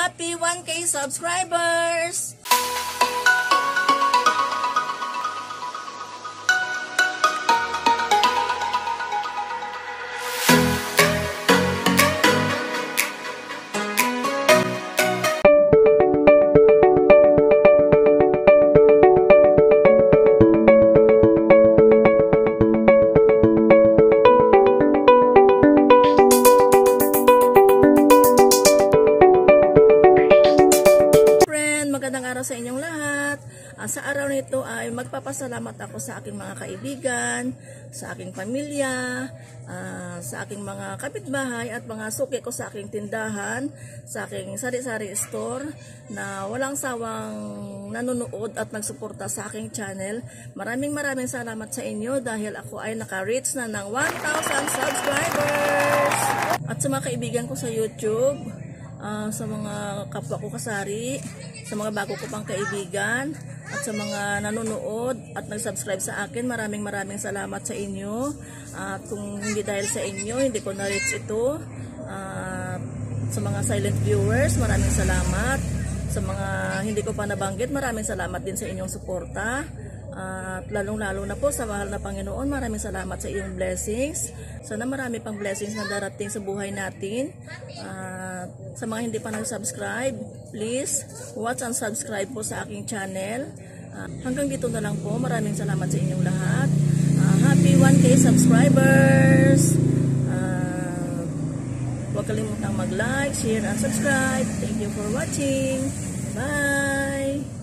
happy 1K subscribers! Magandang araw sa inyong lahat. Ah, sa araw nito ay magpapasalamat ako sa aking mga kaibigan, sa aking pamilya, ah, sa aking mga kapitbahay at mga suki ko sa aking tindahan, sa aking sari-sari store na walang sawang nanonood at nagsuporta sa aking channel. Maraming maraming salamat sa inyo dahil ako ay naka-reach na ng 1,000 subscribers. At sa mga kaibigan ko sa YouTube, ah, sa mga kapwa ko kasari, sa mga bago ko pang kaibigan, at sa mga nanonood at nag-subscribe sa akin, maraming maraming salamat sa inyo. At kung hindi dahil sa inyo, hindi ko na-reach ito. At sa mga silent viewers, maraming salamat. Sa mga hindi ko pa nabanggit, maraming salamat din sa inyong suporta. At lalong-lalo na po sa mahal na Panginoon, maraming salamat sa iyong blessings. Sana marami pang blessings na darating sa buhay natin. At sa mga hindi pa nag-subscribe, please watch and subscribe po sa aking channel. Ah, hanggang dito na lang po. Maraming salamat sa inyong lahat. Ah, happy 1K subscribers! Ah, huwag kalimutang mag-like, share, and subscribe. Thank you for watching. Bye!